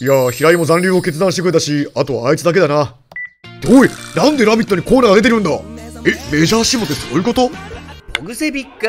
いや平井も残留を決断してくれたしあとはあいつだけだな。おいなんで「ラビット!」にコーナーが出てるんだ？えメジャーシモってそういうこと？ポグセビック。